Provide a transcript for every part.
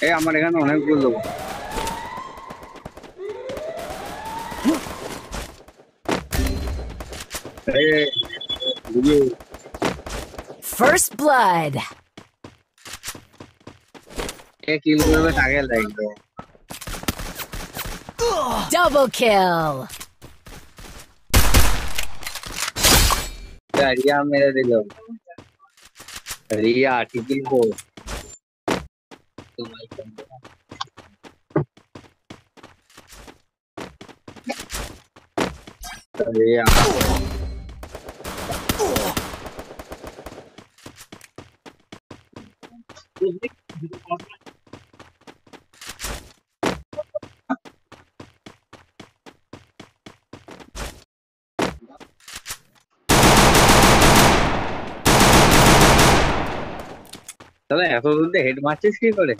এ আমার এখানে অনেকগুলো First blood. এ কিল করবে তাকে লাগবে Double kill. रिया मेरे दिलो रिया ठीक है को रिया দাদা এত দূর দিয়ে হেড মারছিস কি করে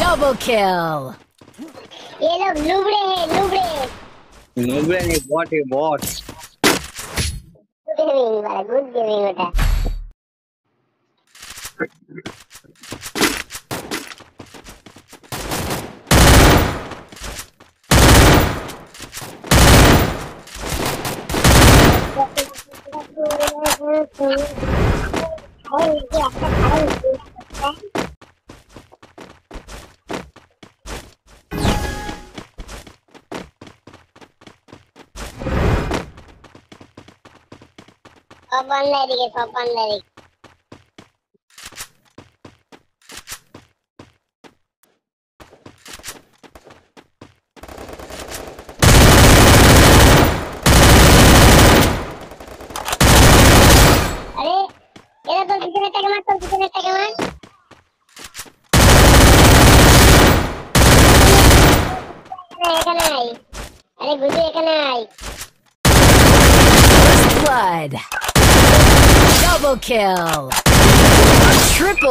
Double kill. ये लोग लुबड़े हैं लुबड़े নুবরে নি বট এ বট पप्पा अंदर ही पप्पा अंदर ही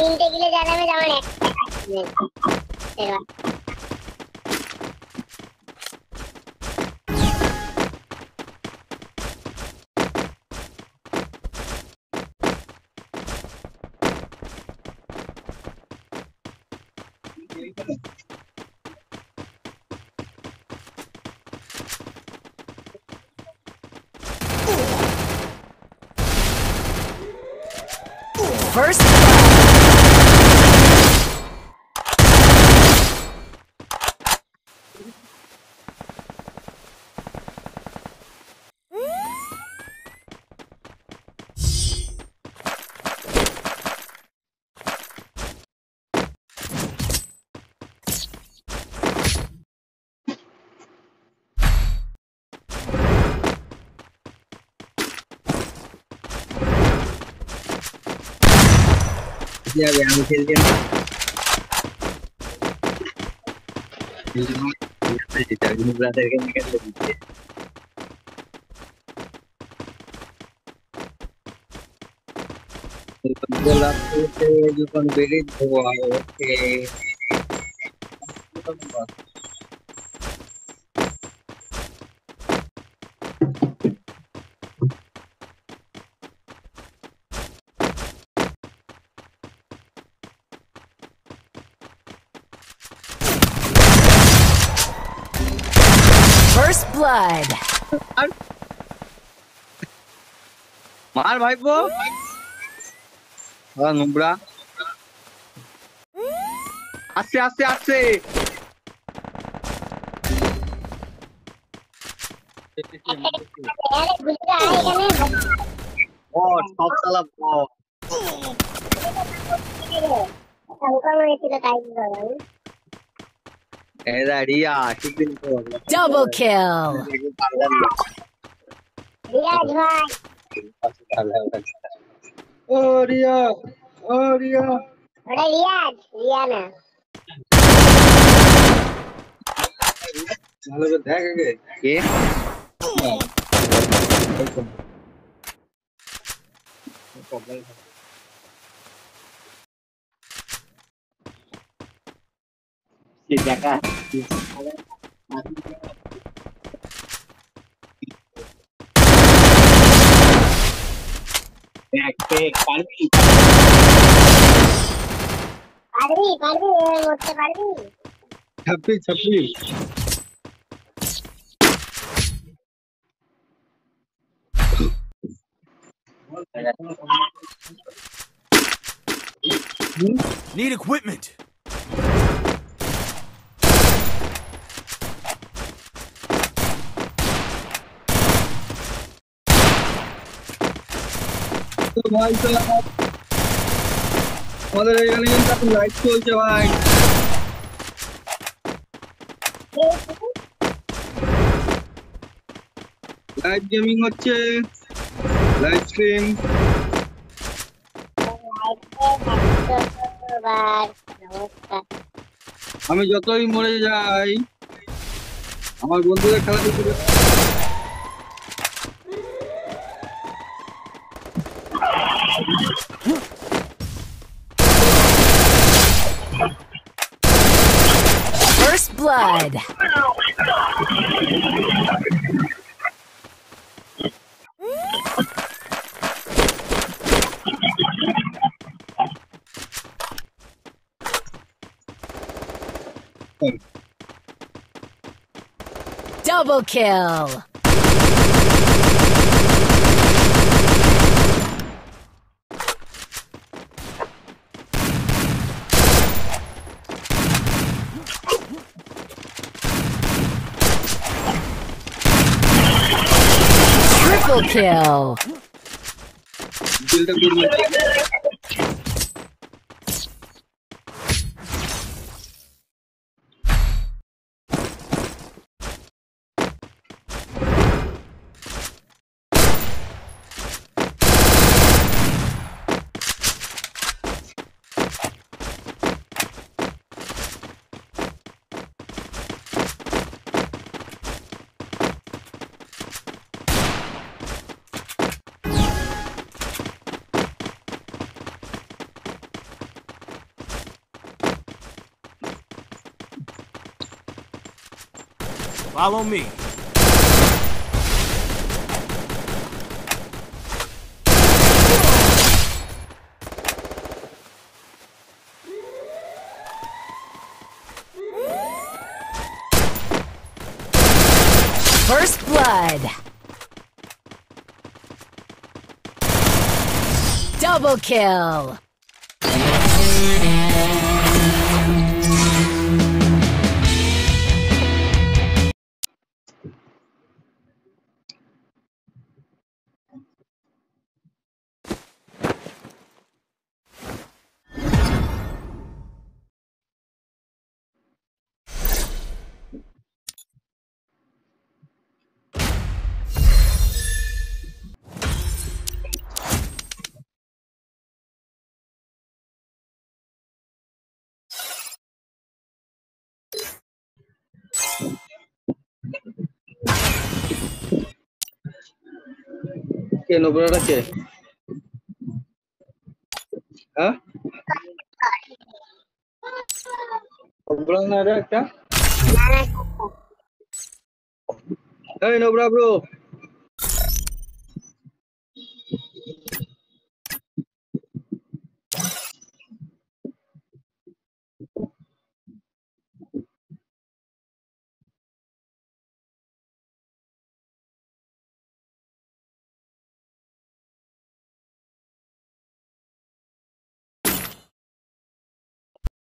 तीन के लिए ज़्यादा में जाने दिया गया हम खेल दिया बोल आपको जो कॉन्फिगरेट हुआ ओके মার ভাইপো। হ্যাঁ, নোংরা আসছে আসছে আসছে। সব Double kill. ओ रिया ओ रिया अरे रिया रिया ना चलो तो देखेंगे ये प्रॉब्लम si acá. দেখ দেখ পারবি পারবি পারবি এ মরতে পারবি ছাব্বিশ ছাব্বিশ Need equipment. তো ভাই আমাদের এখানে কিন্তু এখন লাইট চলছে ভাই লাইভ গেমিং হচ্ছে লাইভ স্ট্রিম আমি যতই মরে যাই আমার বন্ধুদের খেলা Double kill. Triple kill. Follow me. First blood. Double kill. কে নোবরাটা কে হ্যাঁ নোবরা না এটা একটা এই Nubra bro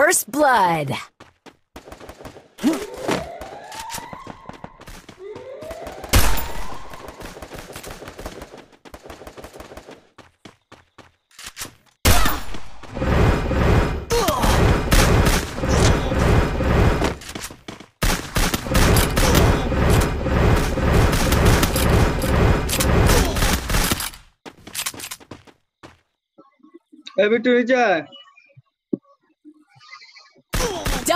First Blood. Every two is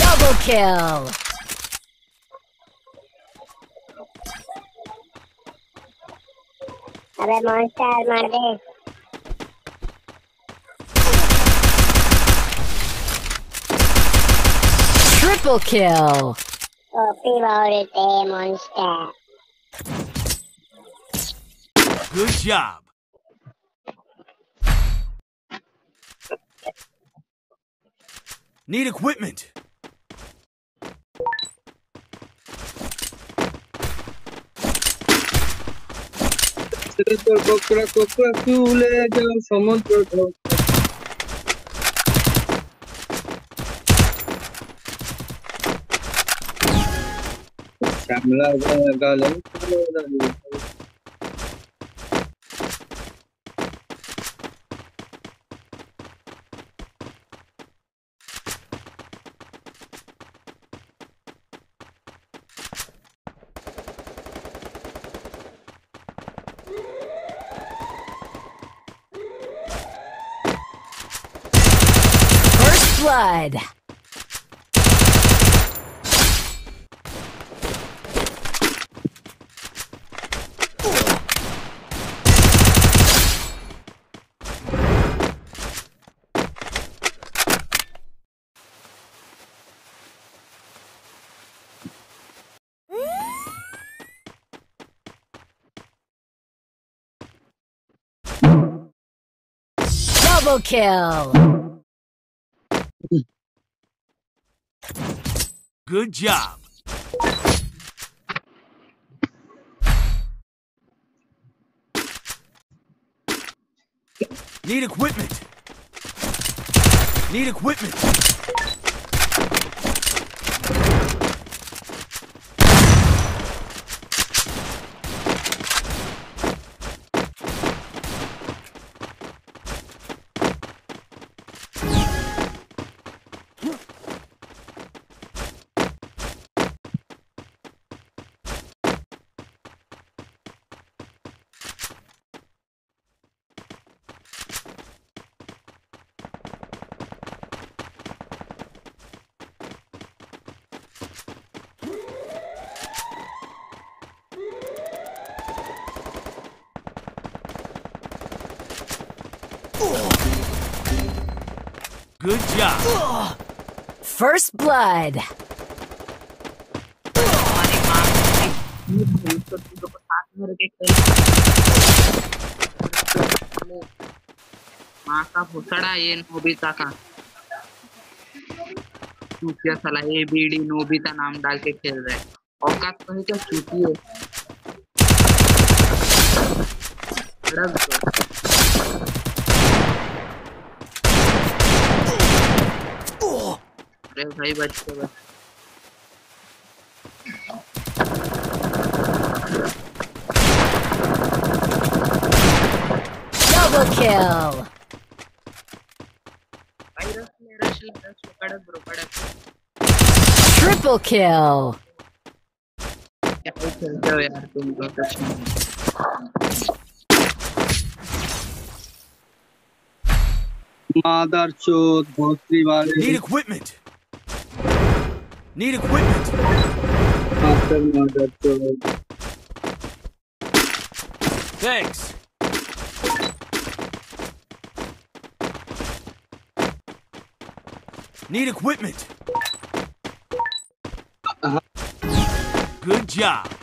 Double kill. अबे मॉन्स्टर मार दे Triple kill. ओपी बोलते monster Good job. Need equipment. সেটা তোর কোকড়া কোকড়া চুলে যাও সমুদ্র ঢেউ। শ্যামলা গালে Blood. Double kill. Good job. Need equipment. Need equipment. Good job. First blood. माँ का भुसड़ा ये नोबिता का। चूतिया साला ए बी डी नोबिता नाम डाल के खेल रहे हैं। औकात तो है क्या? चूती है रे भाई बच के बच डबल किल भाई रश रश ले रश पकड़ ब्रो पकड़ ट्रिपल किल यार तुम लोग कुछ Mother, Need equipment. Thanks. Need equipment. Uh -huh. Good job.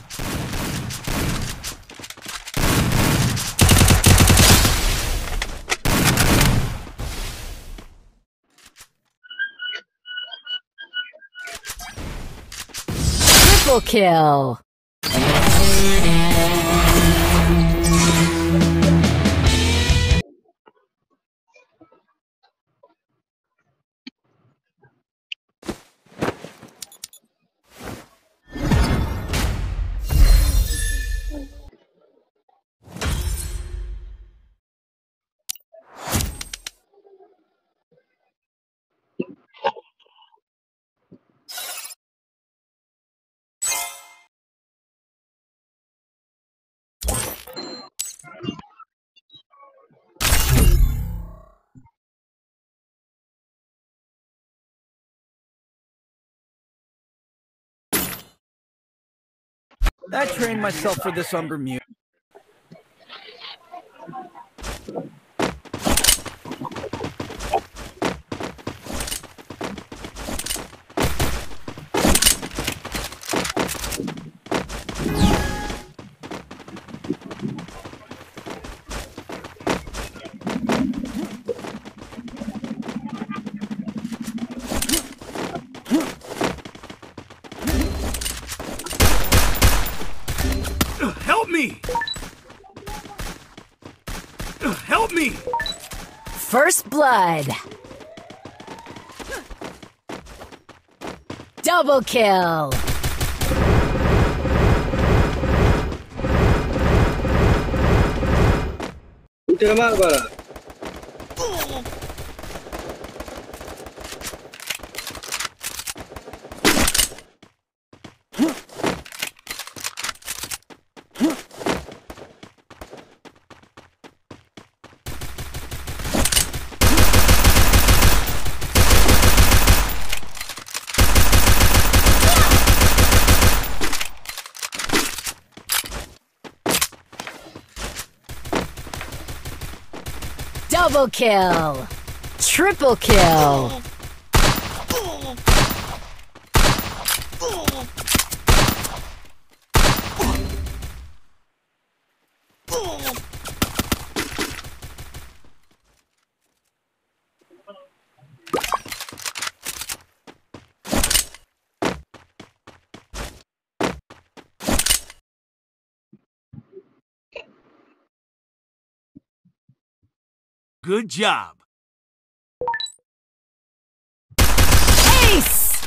Triple kill. I trained myself for this on Bermuda. me! Help me! First blood. Double kill. Double kill. Triple kill. Good job. Ace.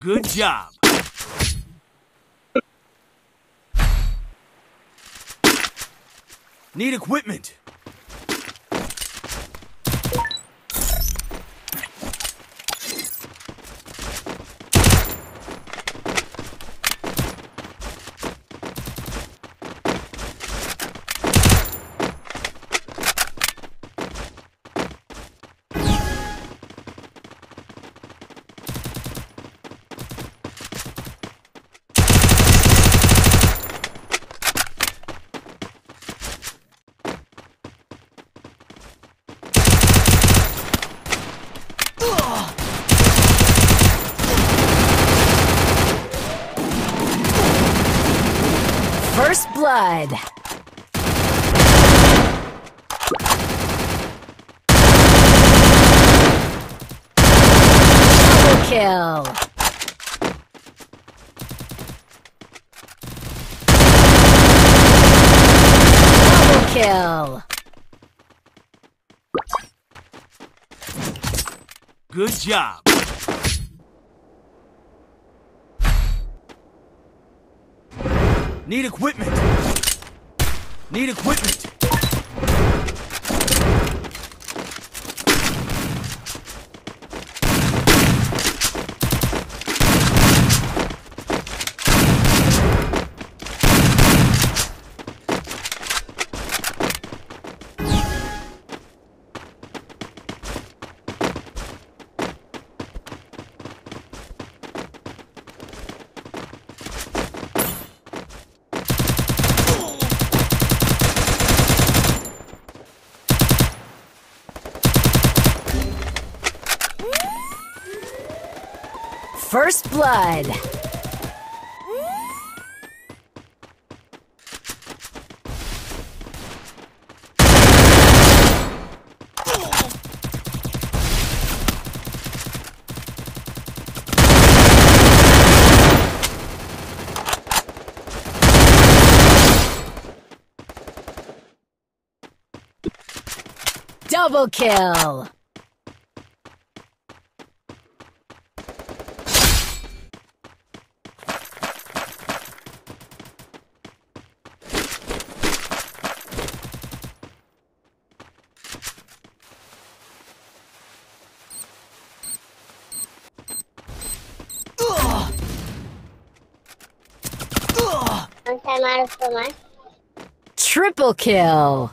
Good job. Need equipment. First blood. Double kill. Double kill. Good job. Need equipment. Need equipment. First blood. Double kill. सा मार उसको मार Triple kill.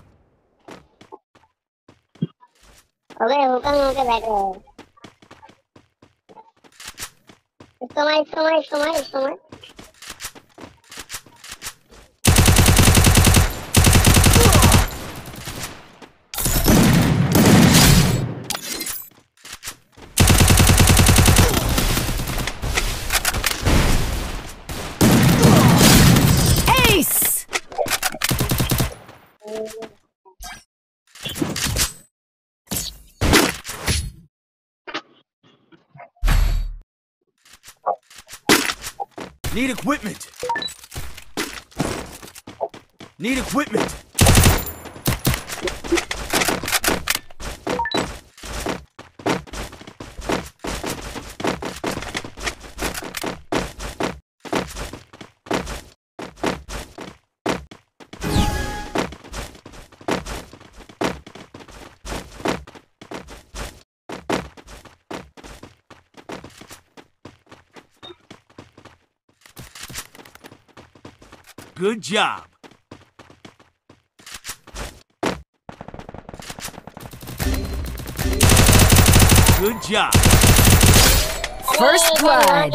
हो गए हुक्म होके बैठ गए इसको मार इसको मार इसको मार इसको मार Need equipment. Need equipment. Good job. Good job. First blood.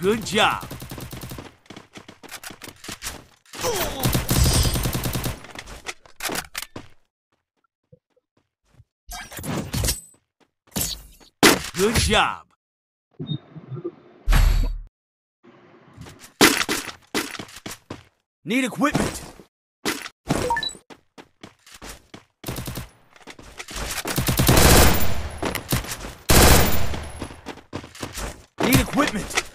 good job. Good job. Need equipment. Need equipment.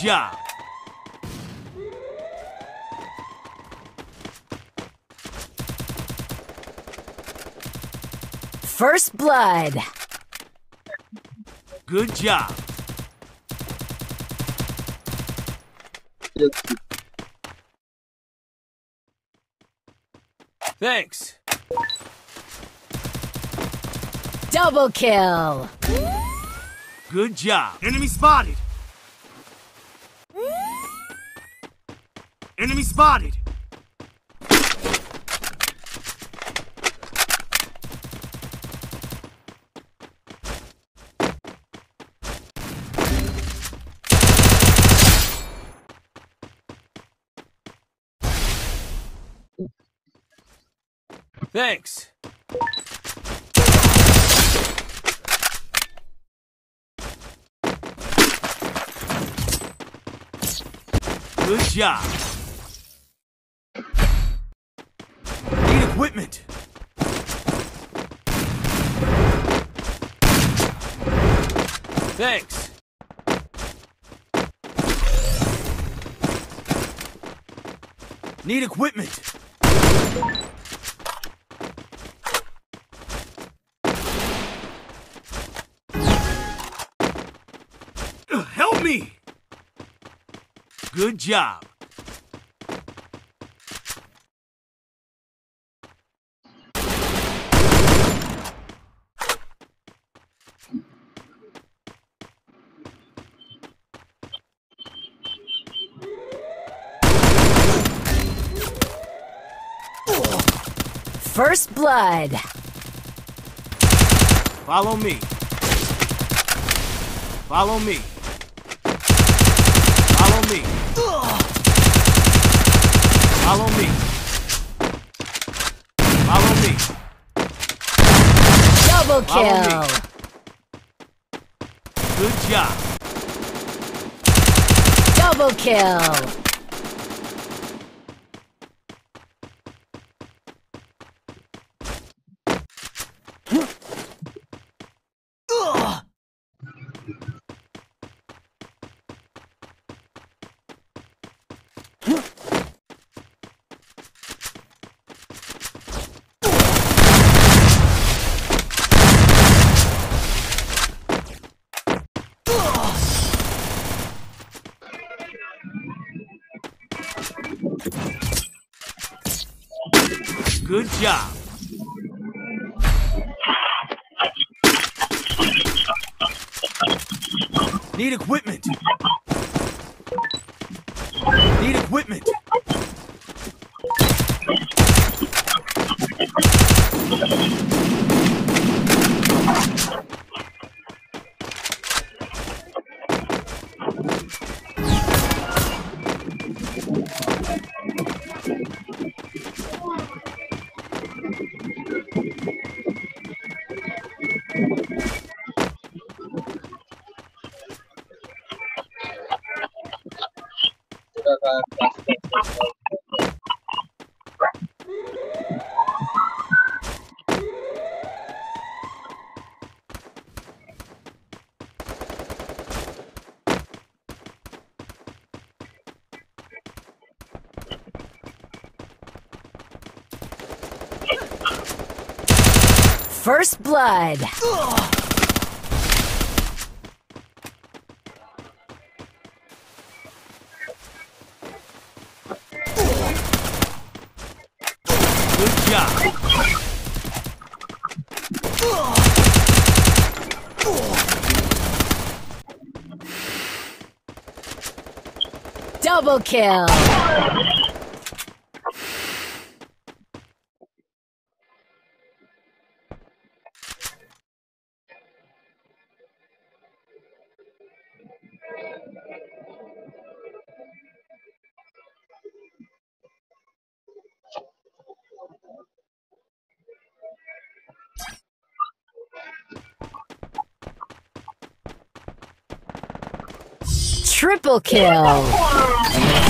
Job. First blood. Good job. Thanks. Double kill. Good job. Enemy spotted. Enemy spotted. Thanks. Good job. Need equipment. Thanks. Need equipment. Help me! Good job. First blood. Follow me. Follow me. Follow me. Follow me. Follow me. Double kill. me. Good job. Double kill. Job. Need equipment. Blood. Good job. Double kill. Triple kill.